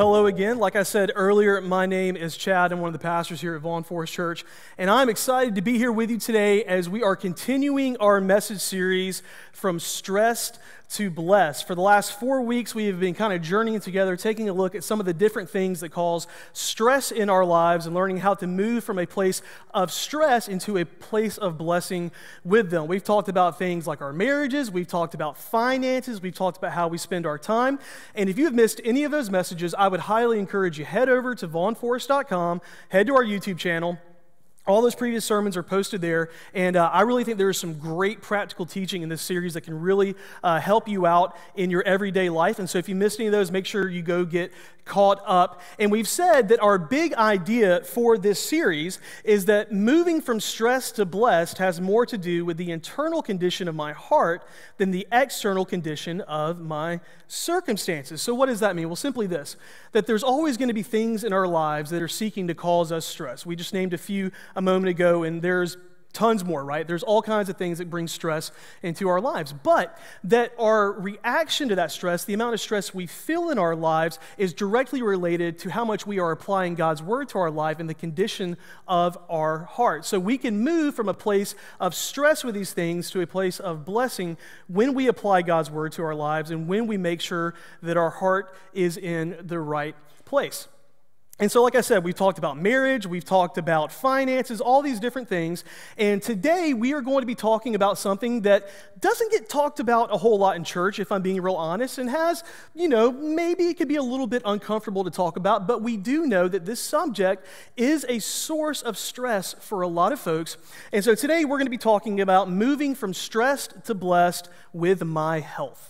hello again. Like I said earlier, my name is Chad. I'm one of the pastors here at Vaughn Forest Church, and I'm excited to be here with you today as we are continuing our message series from stressed to bless. For the last four weeks, we have been kind of journeying together, taking a look at some of the different things that cause stress in our lives and learning how to move from a place of stress into a place of blessing with them. We've talked about things like our marriages, we've talked about finances, we've talked about how we spend our time. And if you have missed any of those messages, I would highly encourage you head over to vaughnforest.com, head to our YouTube channel all those previous sermons are posted there, and uh, I really think there is some great practical teaching in this series that can really uh, help you out in your everyday life. And so, if you missed any of those, make sure you go get caught up. And we've said that our big idea for this series is that moving from stress to blessed has more to do with the internal condition of my heart than the external condition of my circumstances. So, what does that mean? Well, simply this that there's always going to be things in our lives that are seeking to cause us stress. We just named a few a moment ago, and there's tons more, right? There's all kinds of things that bring stress into our lives. But that our reaction to that stress, the amount of stress we feel in our lives, is directly related to how much we are applying God's word to our life and the condition of our heart. So we can move from a place of stress with these things to a place of blessing when we apply God's word to our lives and when we make sure that our heart is in the right place. And so, like I said, we've talked about marriage, we've talked about finances, all these different things. And today we are going to be talking about something that doesn't get talked about a whole lot in church, if I'm being real honest, and has, you know, maybe it could be a little bit uncomfortable to talk about, but we do know that this subject is a source of stress for a lot of folks. And so today we're going to be talking about moving from stressed to blessed with my health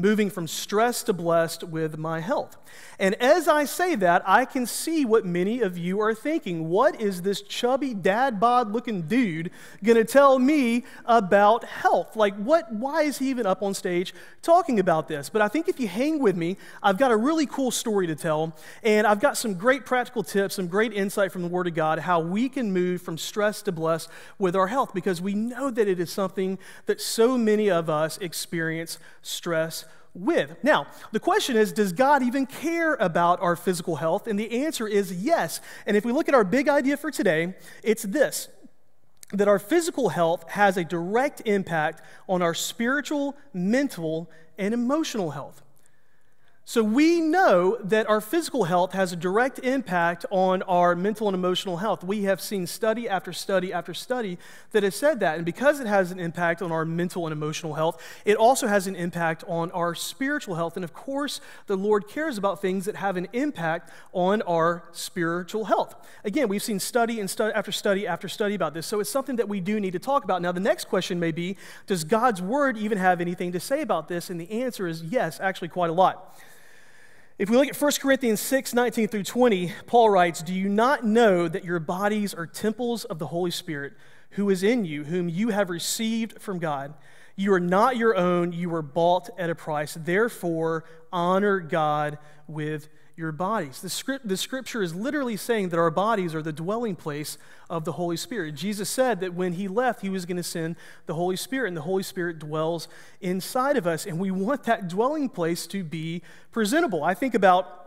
moving from stress to blessed with my health. And as I say that, I can see what many of you are thinking. What is this chubby dad bod looking dude going to tell me about health? Like what why is he even up on stage talking about this? But I think if you hang with me, I've got a really cool story to tell, and I've got some great practical tips, some great insight from the word of God how we can move from stress to blessed with our health because we know that it is something that so many of us experience stress with. Now, the question is Does God even care about our physical health? And the answer is yes. And if we look at our big idea for today, it's this that our physical health has a direct impact on our spiritual, mental, and emotional health. So we know that our physical health has a direct impact on our mental and emotional health. We have seen study after study after study that has said that. And because it has an impact on our mental and emotional health, it also has an impact on our spiritual health. And of course, the Lord cares about things that have an impact on our spiritual health. Again, we've seen study and study after study after study about this. So it's something that we do need to talk about. Now, the next question may be Does God's word even have anything to say about this? And the answer is yes, actually, quite a lot. If we look at 1 Corinthians 6 19 through 20, Paul writes, Do you not know that your bodies are temples of the Holy Spirit who is in you, whom you have received from God? You are not your own, you were bought at a price. Therefore, honor God with your bodies. The, script, the scripture is literally saying that our bodies are the dwelling place of the Holy Spirit. Jesus said that when he left, he was going to send the Holy Spirit, and the Holy Spirit dwells inside of us. And we want that dwelling place to be presentable. I think about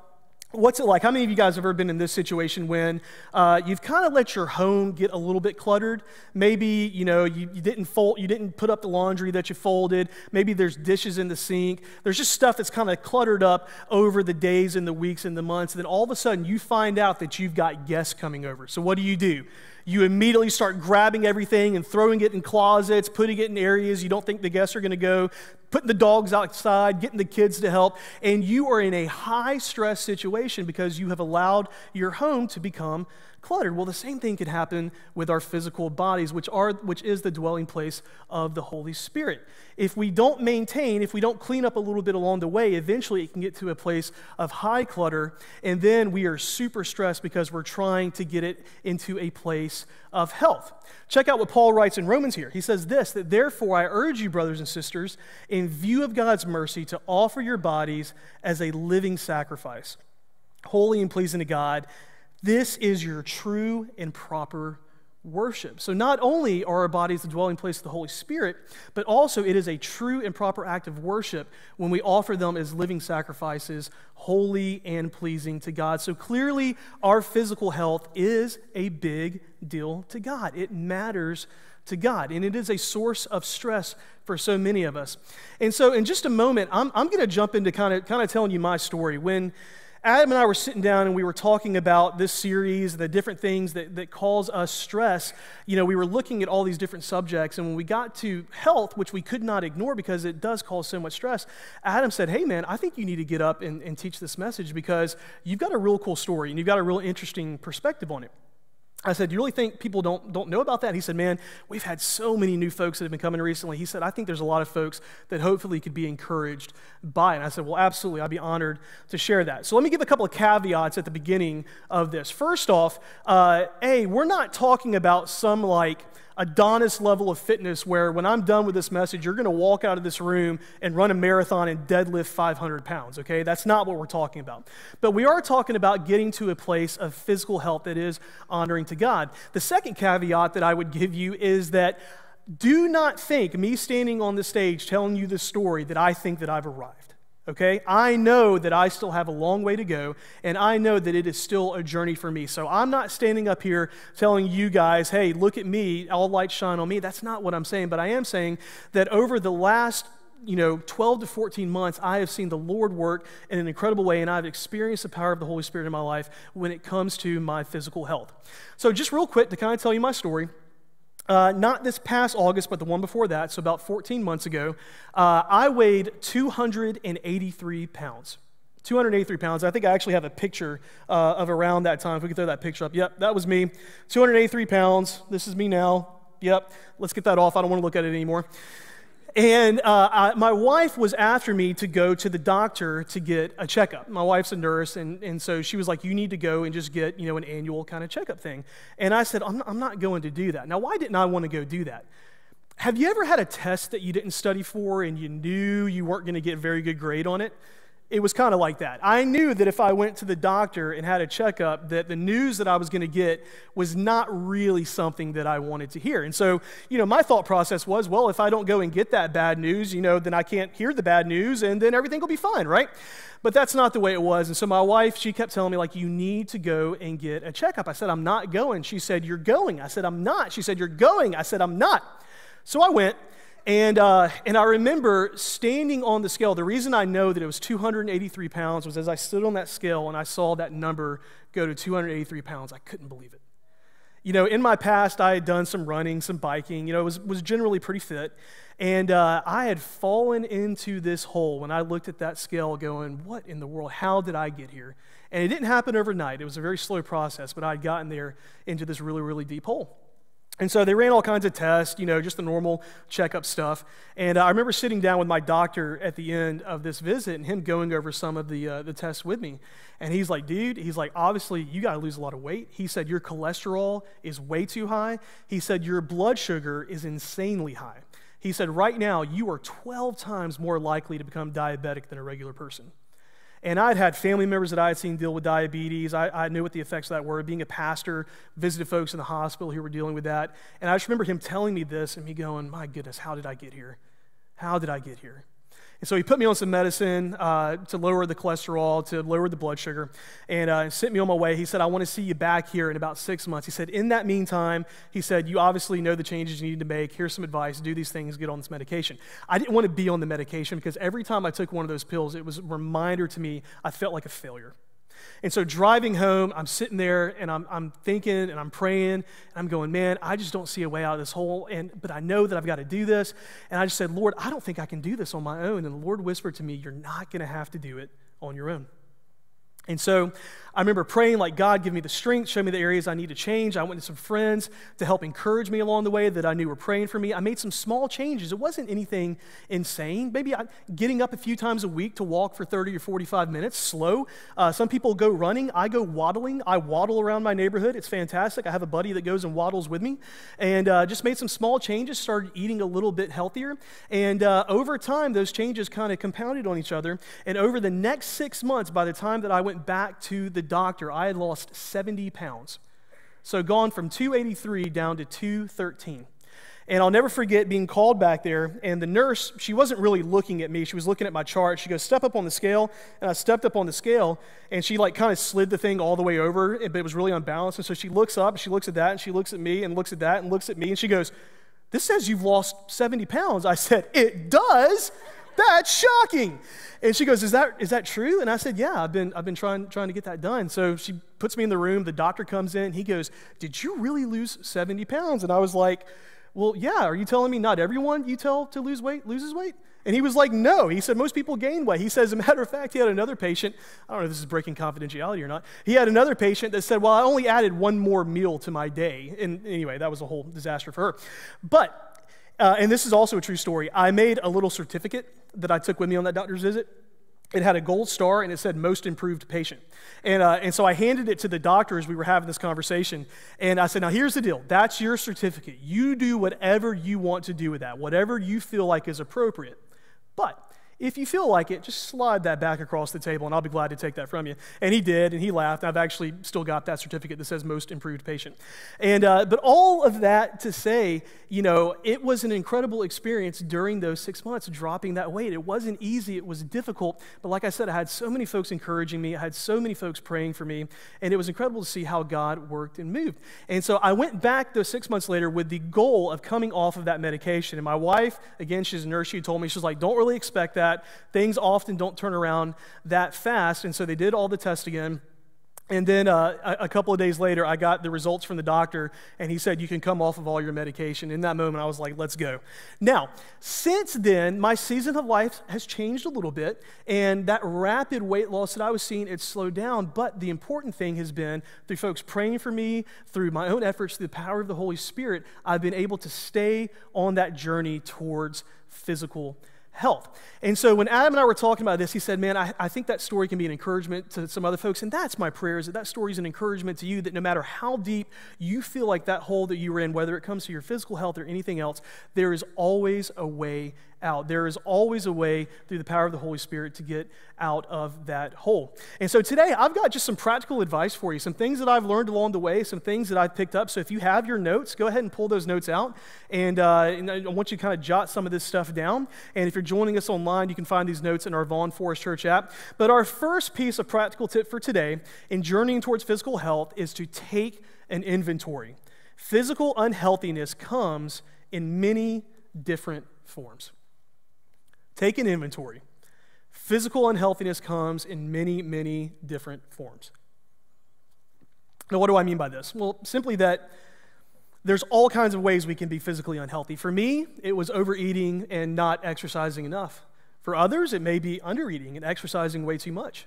What's it like? How many of you guys have ever been in this situation when uh, you've kind of let your home get a little bit cluttered? Maybe you know you, you, didn't fold, you didn't put up the laundry that you folded. Maybe there's dishes in the sink. There's just stuff that's kind of cluttered up over the days and the weeks and the months. And then all of a sudden you find out that you've got guests coming over. So what do you do? you immediately start grabbing everything and throwing it in closets, putting it in areas you don't think the guests are going to go, putting the dogs outside, getting the kids to help, and you are in a high stress situation because you have allowed your home to become cluttered. Well, the same thing could happen with our physical bodies, which, are, which is the dwelling place of the Holy Spirit. If we don't maintain, if we don't clean up a little bit along the way, eventually it can get to a place of high clutter, and then we are super stressed because we're trying to get it into a place of health. Check out what Paul writes in Romans here. He says this that therefore I urge you, brothers and sisters, in view of God's mercy, to offer your bodies as a living sacrifice, holy and pleasing to God this is your true and proper worship. So, not only are our bodies the dwelling place of the Holy Spirit, but also it is a true and proper act of worship when we offer them as living sacrifices, holy and pleasing to God. So, clearly, our physical health is a big deal to God. It matters to God, and it is a source of stress for so many of us. And so, in just a moment, I'm, I'm going to jump into kind of, kind of telling you my story. When Adam and I were sitting down and we were talking about this series, and the different things that, that cause us stress. You know, we were looking at all these different subjects, and when we got to health, which we could not ignore because it does cause so much stress, Adam said, Hey, man, I think you need to get up and, and teach this message because you've got a real cool story and you've got a real interesting perspective on it. I said, you really think people don't, don't know about that? He said, Man, we've had so many new folks that have been coming recently. He said, I think there's a lot of folks that hopefully could be encouraged by it. And I said, Well, absolutely. I'd be honored to share that. So let me give a couple of caveats at the beginning of this. First off, uh, A, we're not talking about some like Adonis level of fitness where when I'm done with this message, you're going to walk out of this room and run a marathon and deadlift 500 pounds, okay? That's not what we're talking about. But we are talking about getting to a place of physical health that is honoring to God. The second caveat that I would give you is that do not think me standing on the stage telling you this story that I think that I've arrived okay? I know that I still have a long way to go, and I know that it is still a journey for me. So I'm not standing up here telling you guys, hey, look at me, all lights shine on me. That's not what I'm saying, but I am saying that over the last you know 12 to 14 months i have seen the lord work in an incredible way and i've experienced the power of the holy spirit in my life when it comes to my physical health so just real quick to kind of tell you my story uh, not this past August, but the one before that, so about 14 months ago, uh, I weighed 283 pounds. 283 pounds. I think I actually have a picture uh, of around that time. If we could throw that picture up. Yep, that was me. 283 pounds. This is me now. Yep, let's get that off. I don't want to look at it anymore. And uh, I, my wife was after me to go to the doctor to get a checkup. My wife's a nurse, and, and so she was like, You need to go and just get you know, an annual kind of checkup thing. And I said, I'm not, I'm not going to do that. Now, why didn't I want to go do that? Have you ever had a test that you didn't study for and you knew you weren't going to get a very good grade on it? It was kind of like that. I knew that if I went to the doctor and had a checkup, that the news that I was going to get was not really something that I wanted to hear. And so, you know, my thought process was, well, if I don't go and get that bad news, you know, then I can't hear the bad news and then everything will be fine, right? But that's not the way it was. And so my wife, she kept telling me, like, you need to go and get a checkup. I said, I'm not going. She said, You're going. I said, I'm not. She said, You're going. I said, I'm not. So I went. And, uh, and I remember standing on the scale. The reason I know that it was 283 pounds was as I stood on that scale and I saw that number go to 283 pounds, I couldn't believe it. You know, in my past, I had done some running, some biking, you know, was, was generally pretty fit. And uh, I had fallen into this hole when I looked at that scale going, what in the world? How did I get here? And it didn't happen overnight. It was a very slow process, but I had gotten there into this really, really deep hole. And so they ran all kinds of tests, you know, just the normal checkup stuff. And uh, I remember sitting down with my doctor at the end of this visit and him going over some of the, uh, the tests with me. And he's like, dude, he's like, obviously, you got to lose a lot of weight. He said, your cholesterol is way too high. He said, your blood sugar is insanely high. He said, right now, you are 12 times more likely to become diabetic than a regular person. And I'd had family members that I had seen deal with diabetes. I, I, knew what the effects of that were. Being a pastor, visited folks in the hospital who were dealing with that. And I just remember him telling me this and me going, My goodness, how did I get here? How did I get here? And so he put me on some medicine uh, to lower the cholesterol, to lower the blood sugar, and uh, sent me on my way. He said, I want to see you back here in about six months. He said, In that meantime, he said, You obviously know the changes you need to make. Here's some advice. Do these things, get on this medication. I didn't want to be on the medication because every time I took one of those pills, it was a reminder to me I felt like a failure. And so driving home, I'm sitting there and I'm, I'm thinking and I'm praying and I'm going, man, I just don't see a way out of this hole. And, but I know that I've got to do this. And I just said, Lord, I don't think I can do this on my own. And the Lord whispered to me, you're not going to have to do it on your own. And so I remember praying, like, God, give me the strength, show me the areas I need to change. I went to some friends to help encourage me along the way that I knew were praying for me. I made some small changes. It wasn't anything insane. Maybe I, getting up a few times a week to walk for 30 or 45 minutes, slow. Uh, some people go running. I go waddling. I waddle around my neighborhood. It's fantastic. I have a buddy that goes and waddles with me. And uh, just made some small changes, started eating a little bit healthier. And uh, over time, those changes kind of compounded on each other. And over the next six months, by the time that I went back to the doctor, I had lost 70 pounds. So gone from 283 down to 213. And I'll never forget being called back there, and the nurse, she wasn't really looking at me. She was looking at my chart. She goes, Step up on the scale. And I stepped up on the scale, and she like kind of slid the thing all the way over, but it was really unbalanced. And so she looks up, she looks at that, and she looks at me, and looks at that, and looks at me, and she goes, This says you've lost 70 pounds. I said, It does? That's shocking. And she goes, Is that, is that true? And I said, Yeah, I've been, I've been trying, trying to get that done. So she puts me in the room. The doctor comes in. He goes, Did you really lose 70 pounds? And I was like, well, yeah, are you telling me not everyone you tell to lose weight loses weight? And he was like, No. He said, Most people gain weight. He says, As a matter of fact, he had another patient. I don't know if this is breaking confidentiality or not. He had another patient that said, Well, I only added one more meal to my day. And anyway, that was a whole disaster for her. But, uh, and this is also a true story, I made a little certificate that I took with me on that doctor's visit it had a gold star and it said most improved patient. And, uh, and so I handed it to the doctor as we were having this conversation. And I said, Now here's the deal that's your certificate. You do whatever you want to do with that, whatever you feel like is appropriate. But if you feel like it, just slide that back across the table and I'll be glad to take that from you. And he did, and he laughed. I've actually still got that certificate that says most improved patient. And, uh, but all of that to say, you know, it was an incredible experience during those six months dropping that weight. It wasn't easy, it was difficult. But like I said, I had so many folks encouraging me, I had so many folks praying for me, and it was incredible to see how God worked and moved. And so I went back those six months later with the goal of coming off of that medication. And my wife, again, she's a nurse, she told me, she's like, don't really expect that that. Things often don't turn around that fast. And so they did all the tests again. And then uh, a, a, couple of days later, I got the results from the doctor, and he said, You can come off of all your medication. In that moment, I was like, Let's go. Now, since then, my season of life has changed a little bit, and that rapid weight loss that I was seeing, it slowed down. But the important thing has been through folks praying for me, through my own efforts, through the power of the Holy Spirit, I've been able to stay on that journey towards physical health. And so when Adam and I were talking about this, he said, Man, I, I think that story can be an encouragement to some other folks. And that's my prayer is that that story is an encouragement to you that no matter how deep you feel like that hole that you were in, whether it comes to your physical health or anything else, there is always a way out. There is always a way through the power of the Holy Spirit to get out of that hole. And so today, I've got just some practical advice for you, some things that I've learned along the way, some things that I've picked up. So if you have your notes, go ahead and pull those notes out. And, uh, and I want you to kind of jot some of this stuff down. And if you're joining us online, you can find these notes in our Vaughn Forest Church app. But our first piece of practical tip for today in journeying towards physical health is to take an inventory. Physical unhealthiness comes in many different forms. Take an inventory. Physical unhealthiness comes in many, many different forms. Now, what do I mean by this? Well, simply that there's all kinds of ways we can be physically unhealthy. For me, it was overeating and not exercising enough. For others, it may be undereating and exercising way too much.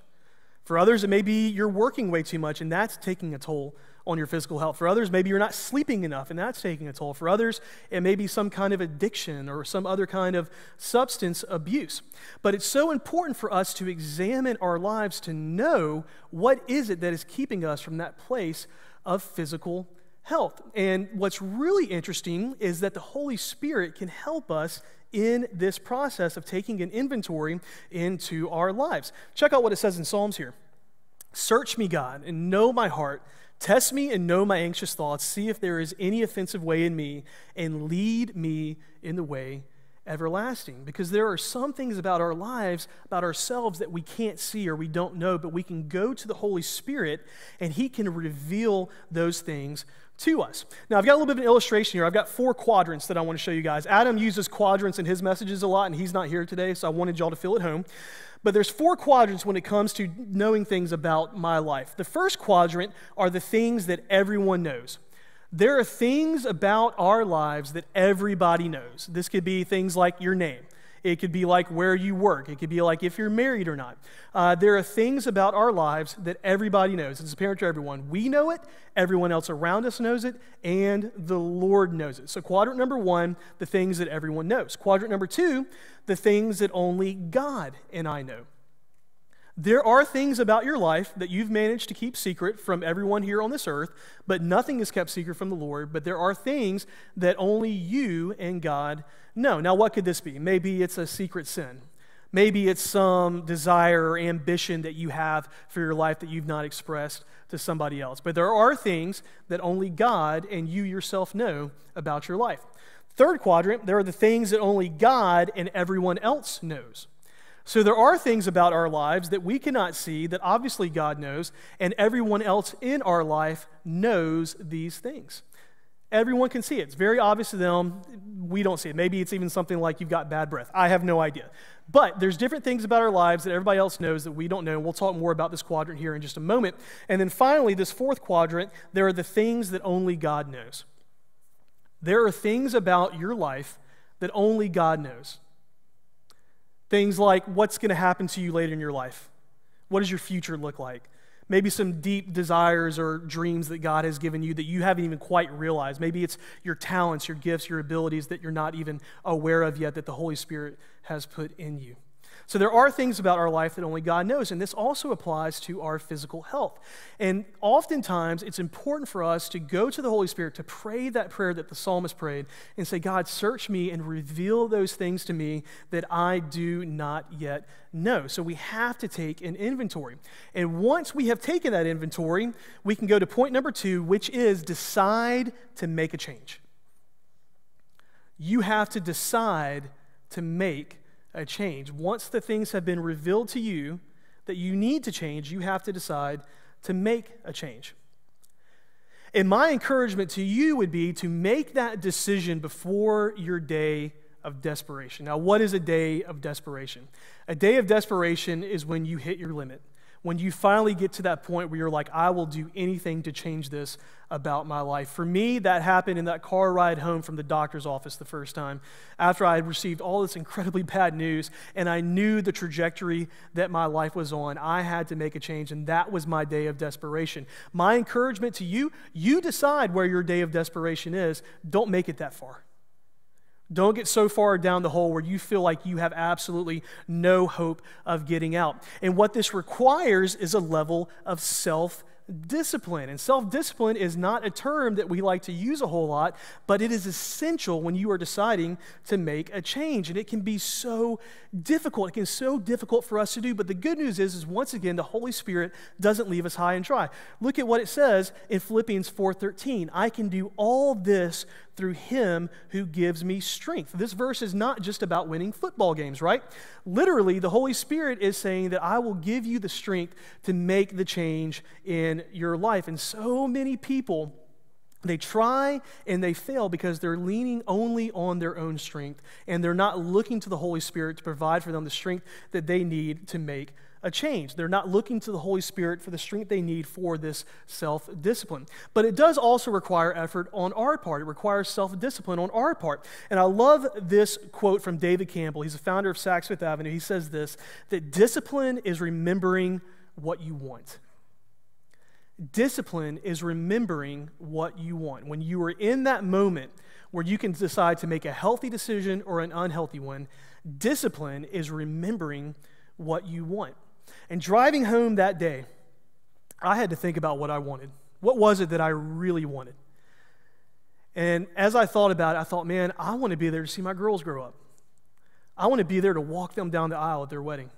For others, it may be you're working way too much and that's taking a toll on your physical health. For others, maybe you're not sleeping enough and that's taking a toll. For others, it may be some kind of addiction or some other kind of substance abuse. But it's so important for us to examine our lives to know what is it that is keeping us from that place of physical health. And what's really interesting is that the Holy Spirit can help us in this process of taking an inventory into our lives. Check out what it says in Psalms here. Search me, God, and know my heart. Test me and know my anxious thoughts. See if there is any offensive way in me, and lead me in the way everlasting. Because there are some things about our lives, about ourselves, that we can't see or we don't know, but we can go to the Holy Spirit and He can reveal those things to us. Now, I've got a little bit of an illustration here. I've got four quadrants that I want to show you guys. Adam uses quadrants in his messages a lot, and he's not here today, so I wanted y'all to feel at home. But there's four quadrants when it comes to knowing things about my life. The first quadrant are the things that everyone knows. There are things about our lives that everybody knows. This could be things like your name. It could be like where you work. It could be like if you're married or not. Uh, there are things about our lives that everybody knows. It's apparent to everyone. We know it, everyone else around us knows it, and the Lord knows it. So, quadrant number one, the things that everyone knows. Quadrant number two, the things that only God and I know. There are things about your life that you've managed to keep secret from everyone here on this earth, but nothing is kept secret from the Lord. But there are things that only you and God know. Now, what could this be? Maybe it's a secret sin. Maybe it's some desire or ambition that you have for your life that you've not expressed to somebody else. But there are things that only God and you yourself know about your life. Third quadrant, there are the things that only God and everyone else knows. So there are things about our lives that we cannot see that obviously God knows, and everyone else in our life knows these things. Everyone can see it. It's very obvious to them. We don't see it. Maybe it's even something like you've got bad breath. I have no idea. But there's different things about our lives that everybody else knows that we don't know. We'll talk more about this quadrant here in just a moment. And then finally, this fourth quadrant, there are the things that only God knows. There are things about your life that only God knows. Things like what's going to happen to you later in your life. What does your future look like? Maybe some deep desires or dreams that God has given you that you haven't even quite realized. Maybe it's your talents, your gifts, your abilities that you're not even aware of yet that the Holy Spirit has put in you. So there are things about our life that only God knows, and this also applies to our physical health. And oftentimes, it's important for us to go to the Holy Spirit to pray that prayer that the psalmist prayed and say, God, search me and reveal those things to me that I do not yet know. So we have to take an inventory. And once we have taken that inventory, we can go to point number two, which is decide to make a change. You have to decide to make a change. Once the things have been revealed to you that you need to change, you have to decide to make a change. And my encouragement to you would be to make that decision before your day of desperation. Now, what is a day of desperation? A day of desperation is when you hit your limit when you finally get to that point where you're like, I will do anything to change this about my life. For me, that happened in that car ride home from the doctor's office the first time after I had received all this incredibly bad news and I knew the trajectory that my life was on. I had to make a change, and that was my day of desperation. My encouragement to you you decide where your day of desperation is, don't make it that far. Don't get so far down the hole where you feel like you have absolutely no hope of getting out. And what this requires is a level of self discipline. And self discipline is not a term that we like to use a whole lot, but it is essential when you are deciding to make a change. And it can be so difficult. It can be so difficult for us to do. But the good news is, is once again, the Holy Spirit doesn't leave us high and dry. Look at what it says in Philippians 4:13. I can do all this through him who gives me strength. This verse is not just about winning football games, right? Literally, the Holy Spirit is saying that I will give you the strength to make the change in your life. And so many people they try and they fail because they're leaning only on their own strength and they're not looking to the Holy Spirit to provide for them the strength that they need to make a change. They're not looking to the Holy Spirit for the strength they need for this self discipline. But it does also require effort on our part. It requires self discipline on our part. And I love this quote from David Campbell. He's a founder of Saks Fifth Avenue. He says this that discipline is remembering what you want. Discipline is remembering what you want. When you are in that moment where you can decide to make a healthy decision or an unhealthy one, discipline is remembering what you want. And driving home that day, I had to think about what I wanted. What was it that I really wanted? And as I thought about it, I thought, man, I want to be there to see my girls grow up. I want to be there to walk them down the aisle at their wedding.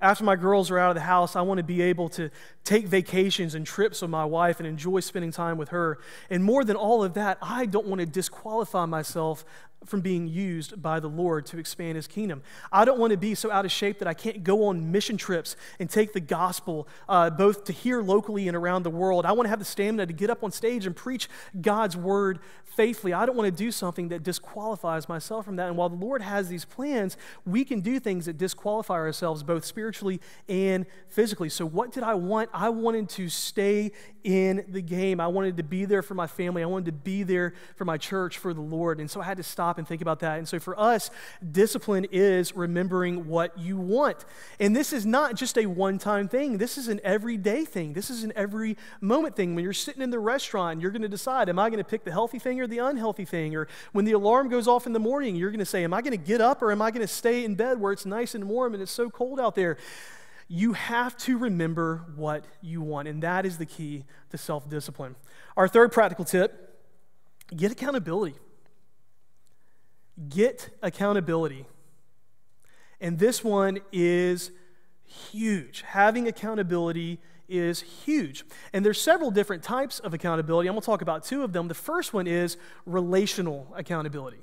After my girls are out of the house, I want to be able to take vacations and trips with my wife and enjoy spending time with her. And more than all of that, I don't want to disqualify myself from being used by the Lord to expand his kingdom. I don't want to be so out of shape that I can't go on mission trips and take the gospel uh, both to here locally and around the world. I want to have the stamina to get up on stage and preach God's word faithfully. I don't want to do something that disqualifies myself from that. And while the Lord has these plans, we can do things that disqualify ourselves both spiritually and physically. So, what did I want? I wanted to stay in the game. I wanted to be there for my family. I wanted to be there for my church, for the Lord. And so I had to stop and think about that. And so for us, discipline is remembering what you want. And this is not just a one time thing, this is an everyday thing. This is an every moment thing. When you're sitting in the restaurant, you're going to decide, am I going to pick the healthy thing or the unhealthy thing? Or when the alarm goes off in the morning, you're going to say, am I going to get up or am I going to stay in bed where it's nice and warm and it's so cold out there? you have to remember what you want, and that is the key to self discipline. Our third practical tip get accountability. Get accountability. And this one is huge. Having accountability is huge. And there's several different types of accountability. I'm going to talk about two of them. The first one is relational accountability.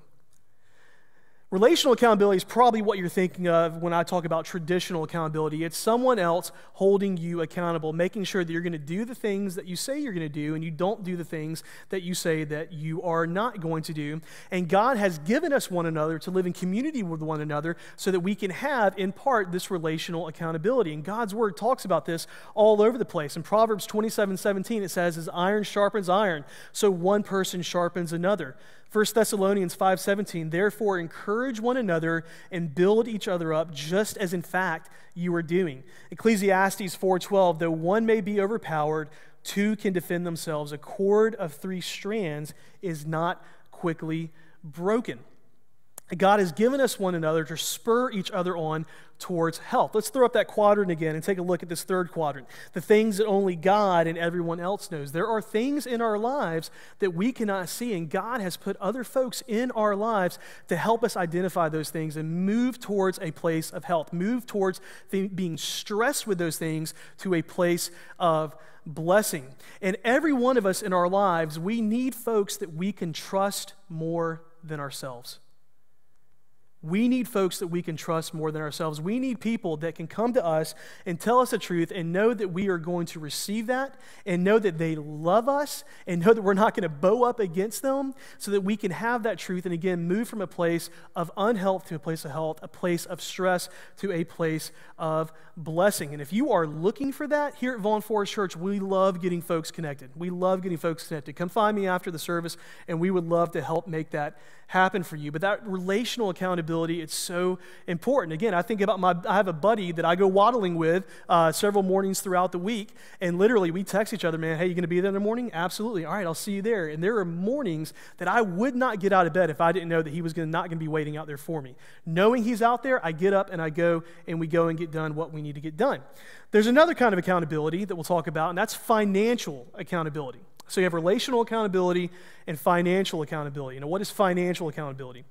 Relational accountability is probably what you're thinking of when I talk about traditional accountability. It's someone else holding you accountable, making sure that you're going to do the things that you say you're going to do and you don't do the things that you say that you are not going to do. And God has given us one another to live in community with one another so that we can have, in part, this relational accountability. And God's word talks about this all over the place. In Proverbs 27 17, it says, As iron sharpens iron, so one person sharpens another. 1 Thessalonians 5:17 Therefore encourage one another and build each other up just as in fact you are doing. Ecclesiastes 4:12 Though one may be overpowered two can defend themselves a cord of 3 strands is not quickly broken. God has given us one another to spur each other on towards health. Let's throw up that quadrant again and take a look at this third quadrant the things that only God and everyone else knows. There are things in our lives that we cannot see, and God has put other folks in our lives to help us identify those things and move towards a place of health, move towards being stressed with those things to a place of blessing. And every one of us in our lives, we need folks that we can trust more than ourselves. We need folks that we can trust more than ourselves. We need people that can come to us and tell us the truth and know that we are going to receive that and know that they love us and know that we're not going to bow up against them so that we can have that truth and again move from a place of unhealth to a place of health, a place of stress to a place of blessing. And if you are looking for that here at Vaughn Forest Church, we love getting folks connected. We love getting folks connected. Come find me after the service and we would love to help make that happen for you. But that relational accountability, it's so important. Again, I think about my, I have a buddy that I go waddling with uh, several mornings throughout the week, and literally we text each other, man, hey, you going to be there in the morning? Absolutely. All right, I'll see you there. And there are mornings that I would not get out of bed if I didn't know that he was gonna, not going to be waiting out there for me. Knowing he's out there, I get up and I go and we go and get done what we need to get done. There's another kind of accountability that we'll talk about, and that's financial accountability. So you have relational accountability and financial accountability. Now, what is financial accountability?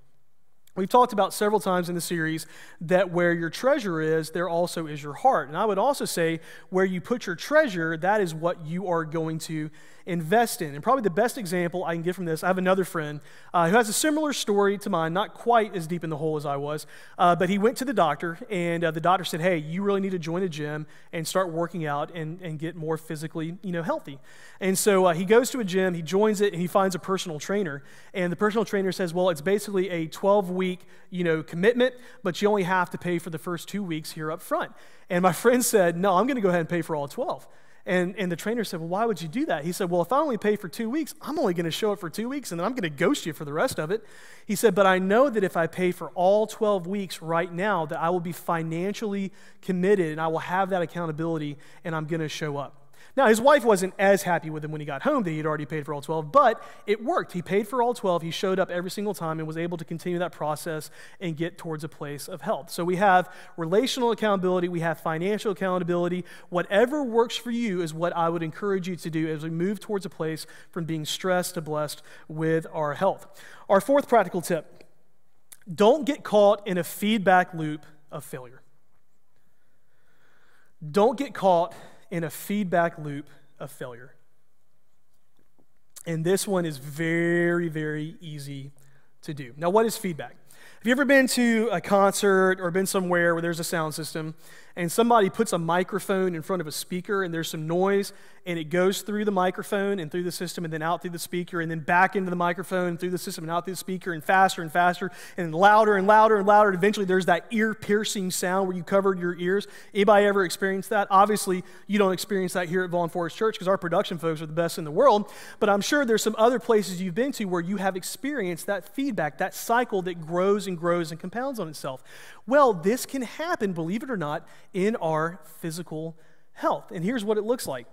We've talked about several times in the series that where your treasure is, there also is your heart. And I would also say where you put your treasure, that is what you are going to invest in. And probably the best example I can get from this, I have another friend uh, who has a similar story to mine, not quite as deep in the hole as I was, uh, but he went to the doctor, and uh, the doctor said, Hey, you really need to join a gym and start working out and, and get more physically you know, healthy. And so uh, he goes to a gym, he joins it, and he finds a personal trainer. And the personal trainer says, Well, it's basically a 12 week you know, commitment, but you only have to pay for the first two weeks here up front. And my friend said, No, I'm going to go ahead and pay for all 12. And, and the trainer said, Well, why would you do that? He said, Well, if I only pay for two weeks, I'm only going to show up for two weeks and then I'm going to ghost you for the rest of it. He said, But I know that if I pay for all 12 weeks right now, that I will be financially committed and I will have that accountability and I'm going to show up. Now, his wife wasn't as happy with him when he got home that he'd already paid for all 12, but it worked. He paid for all 12. He showed up every single time and was able to continue that process and get towards a place of health. So we have relational accountability, we have financial accountability. Whatever works for you is what I would encourage you to do as we move towards a place from being stressed to blessed with our health. Our fourth practical tip don't get caught in a feedback loop of failure. Don't get caught in a feedback loop of failure. And this one is very, very easy to do. Now, what is feedback? Have you ever been to a concert or been somewhere where there's a sound system and somebody puts a microphone in front of a speaker and there's some noise and it goes through the microphone and through the system and then out through the speaker and then back into the microphone and through the system and out through the speaker and faster and faster and louder and louder and louder. Eventually there's that ear piercing sound where you covered your ears. Anybody ever experienced that? Obviously, you don't experience that here at Vaughn Forest Church because our production folks are the best in the world. But I'm sure there's some other places you've been to where you have experienced that feedback, that cycle that grows and grows and compounds on itself. Well, this can happen, believe it or not, in our physical health. And here's what it looks like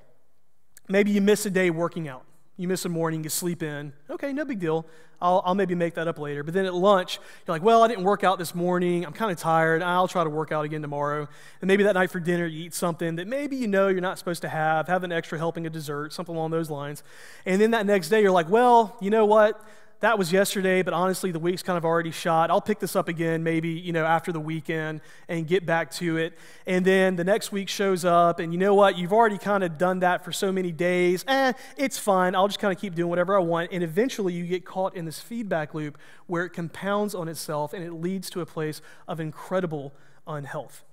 maybe you miss a day working out. You miss a morning, you sleep in. Okay, no big deal. I'll, I'll maybe make that up later. But then at lunch, you're like, well, I didn't work out this morning. I'm kind of tired. I'll try to work out again tomorrow. And maybe that night for dinner, you eat something that maybe you know you're not supposed to have, have an extra helping of dessert, something along those lines. And then that next day, you're like, well, you know what? That was yesterday, but honestly, the week's kind of already shot. I'll pick this up again maybe, you know, after the weekend and get back to it. And then the next week shows up, and you know what? You've already kind of done that for so many days. Eh, it's fine. I'll just kind of keep doing whatever I want. And eventually, you get caught in this feedback loop where it compounds on itself and it leads to a place of incredible unhealth.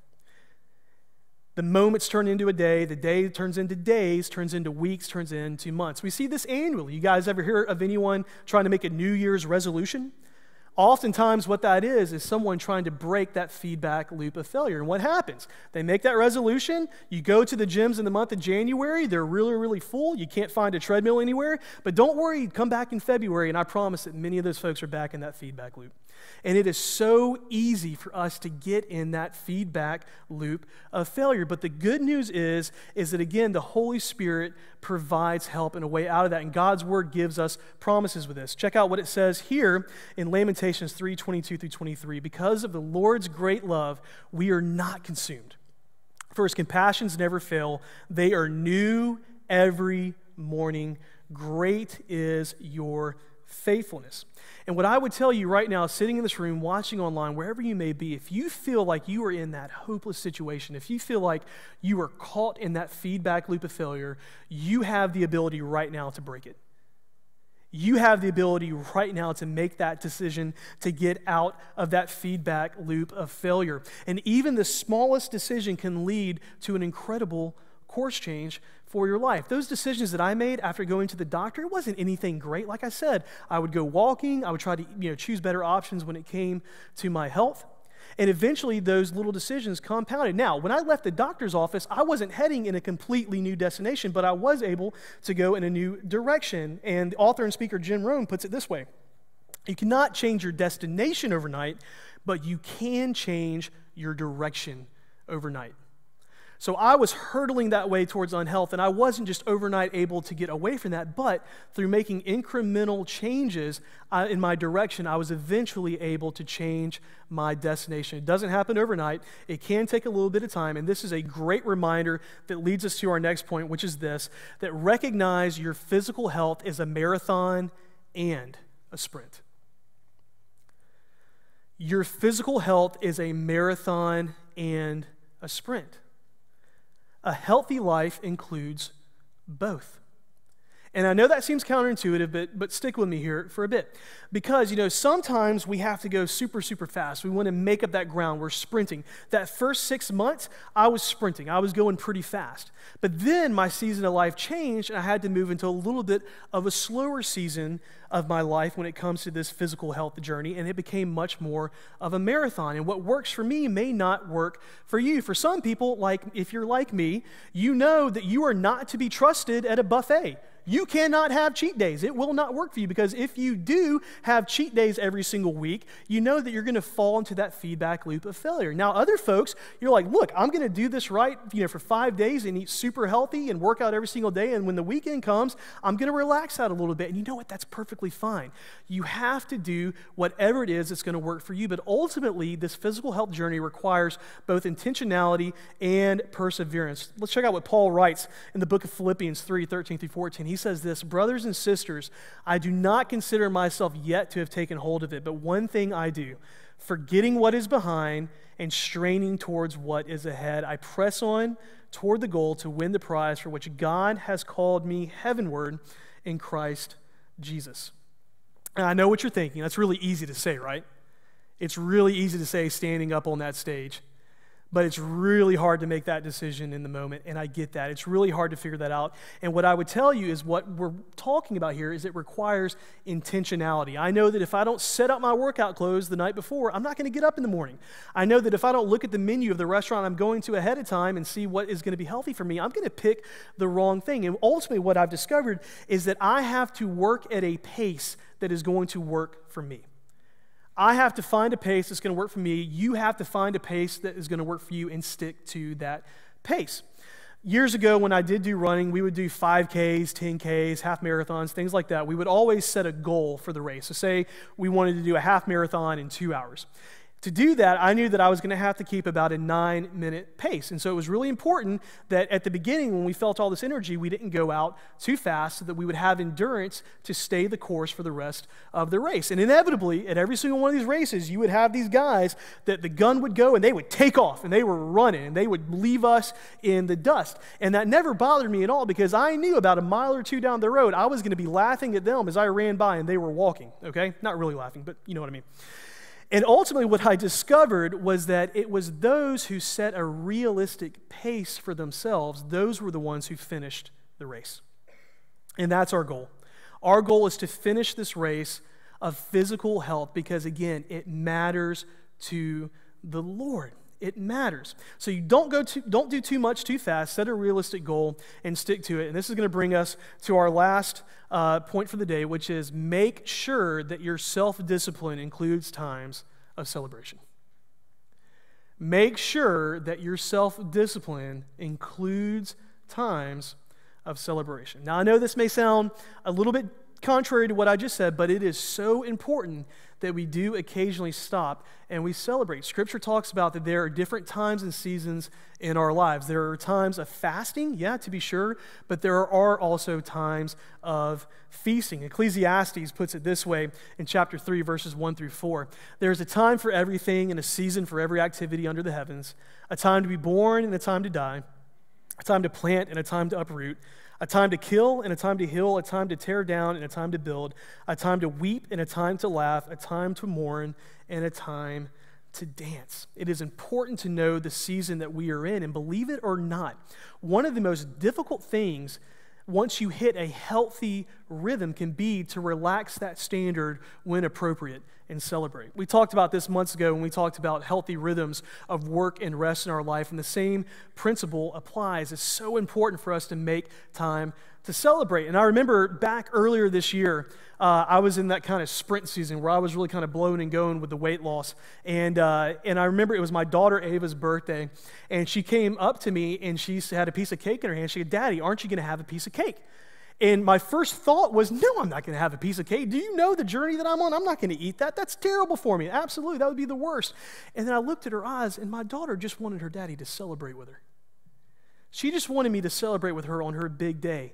The moments turn into a day, the day turns into days, turns into weeks, turns into months. We see this annually. You guys ever hear of anyone trying to make a New Year's resolution? Oftentimes, what that is, is someone trying to break that feedback loop of failure. And what happens? They make that resolution. You go to the gyms in the month of January, they're really, really full. You can't find a treadmill anywhere. But don't worry, come back in February, and I promise that many of those folks are back in that feedback loop. And it is so easy for us to get in that feedback loop of failure. But the good news is, is that again, the Holy Spirit provides help and a way out of that. And God's word gives us promises with this. Check out what it says here in Lamentations 3 22 through 23. Because of the Lord's great love, we are not consumed. For his compassions never fail, they are new every morning. Great is your faithfulness. And what I would tell you right now, sitting in this room, watching online, wherever you may be, if you feel like you are in that hopeless situation, if you feel like you are caught in that feedback loop of failure, you have the ability right now to break it. You have the ability right now to make that decision to get out of that feedback loop of failure. And even the smallest decision can lead to an incredible course change for your life. Those decisions that I made after going to the doctor, it wasn't anything great. Like I said, I would go walking, I would try to you know, choose better options when it came to my health. And eventually, those little decisions compounded. Now, when I left the doctor's office, I wasn't heading in a completely new destination, but I was able to go in a new direction. And author and speaker Jim Rohn puts it this way You cannot change your destination overnight, but you can change your direction overnight. So I was hurtling that way towards unhealth, and I wasn't just overnight able to get away from that, but through making incremental changes uh, in my direction, I was eventually able to change my destination. It doesn't happen overnight, it can take a little bit of time, and this is a great reminder that leads us to our next point, which is this that recognize your physical health is a marathon and a sprint. Your physical health is a marathon and a sprint. A healthy life includes both. And I know that seems counterintuitive, but, but stick with me here for a bit. Because, you know, sometimes we have to go super, super fast. We want to make up that ground. We're sprinting. That first six months, I was sprinting. I was going pretty fast. But then my season of life changed, and I had to move into a little bit of a slower season of my life when it comes to this physical health journey, and it became much more of a marathon. And what works for me may not work for you. For some people, like if you're like me, you know that you are not to be trusted at a buffet. You cannot have cheat days. It will not work for you because if you do have cheat days every single week, you know that you're going to fall into that feedback loop of failure. Now, other folks, you're like, look, I'm going to do this right, you know, for five days and eat super healthy and work out every single day. And when the weekend comes, I'm going to relax out a little bit. And you know what? That's perfectly fine. You have to do whatever it is that's going to work for you. But ultimately, this physical health journey requires both intentionality and perseverance. Let's check out what Paul writes in the book of Philippians 3 13 through 14. He says this Brothers and sisters, I do not consider myself yet to have taken hold of it, but one thing I do, forgetting what is behind and straining towards what is ahead, I press on toward the goal to win the prize for which God has called me heavenward in Christ Jesus. And I know what you're thinking. That's really easy to say, right? It's really easy to say standing up on that stage. But it's really hard to make that decision in the moment, and I get that. It's really hard to figure that out. And what I would tell you is what we're talking about here is it requires intentionality. I know that if I don't set up my workout clothes the night before, I'm not going to get up in the morning. I know that if I don't look at the menu of the restaurant I'm going to ahead of time and see what is going to be healthy for me, I'm going to pick the wrong thing. And ultimately, what I've discovered is that I have to work at a pace that is going to work for me. I have to find a pace that's going to work for me. You have to find a pace that is going to work for you and stick to that pace. Years ago, when I did do running, we would do 5Ks, 10Ks, half marathons, things like that. We would always set a goal for the race. So, say we wanted to do a half marathon in two hours. To do that, I knew that I was going to have to keep about a nine minute pace. And so it was really important that at the beginning, when we felt all this energy, we didn't go out too fast so that we would have endurance to stay the course for the rest of the race. And inevitably, at every single one of these races, you would have these guys that the gun would go and they would take off and they were running and they would leave us in the dust. And that never bothered me at all because I knew about a mile or two down the road, I was going to be laughing at them as I ran by and they were walking, okay? Not really laughing, but you know what I mean. And ultimately, what I discovered was that it was those who set a realistic pace for themselves, those were the ones who finished the race. And that's our goal. Our goal is to finish this race of physical health because, again, it matters to the Lord. It matters. So you don't go too, don't do too much too fast. Set a realistic goal and stick to it. And this is going to bring us to our last uh, point for the day, which is make sure that your self discipline includes times of celebration. Make sure that your self discipline includes times of celebration. Now, I know this may sound a little bit contrary to what I just said, but it is so important that we do occasionally stop and we celebrate. Scripture talks about that there are different times and seasons in our lives. There are times of fasting, yeah, to be sure, but there are also times of feasting. Ecclesiastes puts it this way in chapter 3, verses 1 through 4. There's a time for everything and a season for every activity under the heavens, a time to be born and a time to die, a time to plant and a time to uproot a time to kill and a time to heal, a time to tear down and a time to build, a time to weep and a time to laugh, a time to mourn and a time to dance. It is important to know the season that we are in, and believe it or not, one of the most difficult things once you hit a healthy rhythm can be to relax that standard when appropriate and celebrate. We talked about this months ago when we talked about healthy rhythms of work and rest in our life, and the same principle applies. It's so important for us to make time to celebrate. And I remember back earlier this year, uh, I was in that kind of sprint season where I was really kind of blowing and going with the weight loss. And, uh, and I remember it was my daughter Ava's birthday, and she came up to me and she had a piece of cake in her hand. She said, Daddy, aren't you going to have a piece of cake? And my first thought was, no, I'm not going to have a piece of cake. Do you know the journey that I'm on? I'm not going to eat that. That's terrible for me. Absolutely, that would be the worst. And then I looked at her eyes, and my daughter just wanted her daddy to celebrate with her. She just wanted me to celebrate with her on her big day.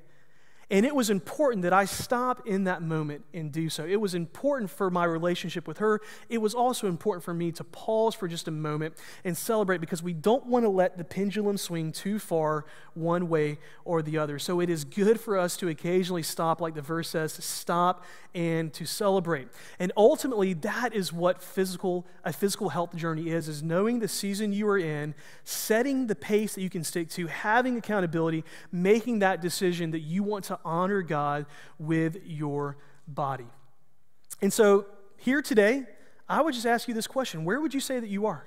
And it was important that I stop in that moment and do so. It was important for my relationship with her. It was also important for me to pause for just a moment and celebrate because we don't want to let the pendulum swing too far one way or the other. So it is good for us to occasionally stop, like the verse says, to stop and to celebrate. And ultimately, that is what physical a physical health journey is: is knowing the season you are in, setting the pace that you can stick to, having accountability, making that decision that you want to to honor God with your body. And so, here today, I would just ask you this question Where would you say that you are?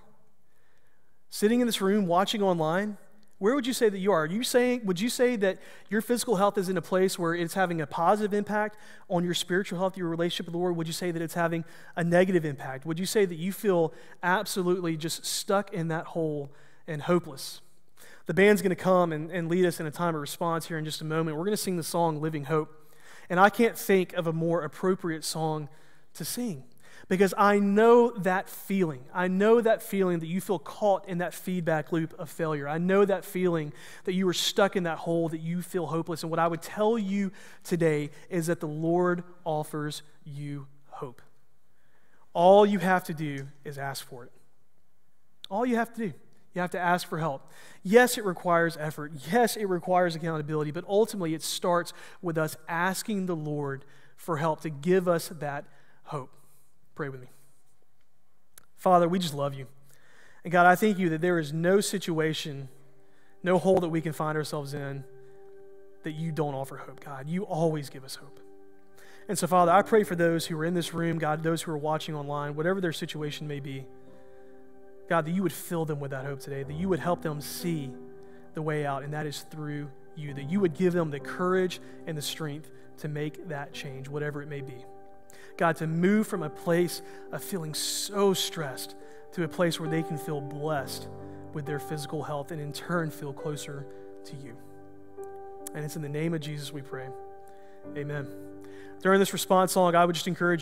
Sitting in this room, watching online, where would you say that you are? are you saying, would you say that your physical health is in a place where it's having a positive impact on your spiritual health, your relationship with the Lord? Would you say that it's having a negative impact? Would you say that you feel absolutely just stuck in that hole and hopeless? The band's going to come and, and lead us in a time of response here in just a moment. We're going to sing the song Living Hope. And I can't think of a more appropriate song to sing because I know that feeling. I know that feeling that you feel caught in that feedback loop of failure. I know that feeling that you are stuck in that hole, that you feel hopeless. And what I would tell you today is that the Lord offers you hope. All you have to do is ask for it. All you have to do. You have to ask for help. Yes, it requires effort. Yes, it requires accountability, but ultimately it starts with us asking the Lord for help to give us that hope. Pray with me. Father, we just love you. And God, I thank you that there is no situation, no hole that we can find ourselves in that you don't offer hope, God. You always give us hope. And so, Father, I pray for those who are in this room, God, those who are watching online, whatever their situation may be. God, that you would fill them with that hope today, that you would help them see the way out, and that is through you, that you would give them the courage and the strength to make that change, whatever it may be. God, to move from a place of feeling so stressed to a place where they can feel blessed with their physical health and in turn feel closer to you. And it's in the name of Jesus we pray. Amen. During this response song, I would just encourage you.